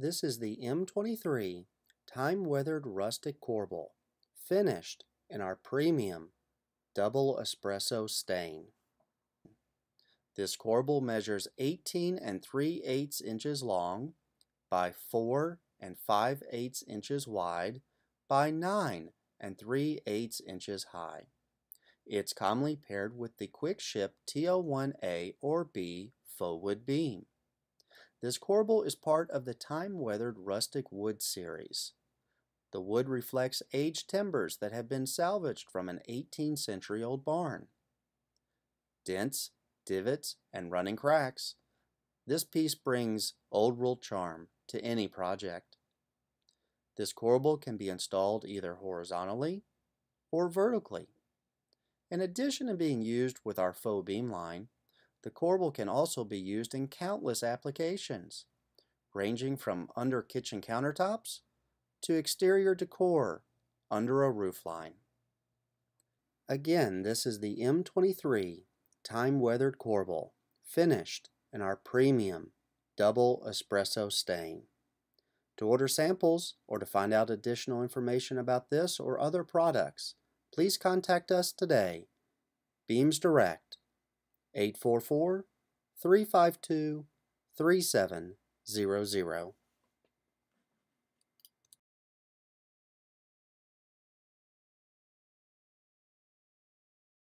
This is the M23 Time-Weathered Rustic Corbel, finished in our premium double espresso stain. This corbel measures 18 and 3 eighths inches long by 4 and 5 eighths inches wide by 9 and 3 eighths inches high. It's commonly paired with the Quick Ship TO1A or B faux wood beam. This corbel is part of the time-weathered rustic wood series. The wood reflects aged timbers that have been salvaged from an 18th century old barn. Dents, divots, and running cracks. This piece brings old world charm to any project. This corbel can be installed either horizontally or vertically. In addition to being used with our faux beam line, the corbel can also be used in countless applications, ranging from under kitchen countertops to exterior decor under a roofline. Again, this is the M23 Time-Weathered Corbel, finished in our premium double espresso stain. To order samples or to find out additional information about this or other products, please contact us today. Beams Direct 844 352 3700.